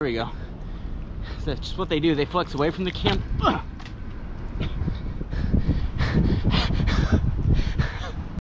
There we go. So that's just what they do. They flex away from the camera.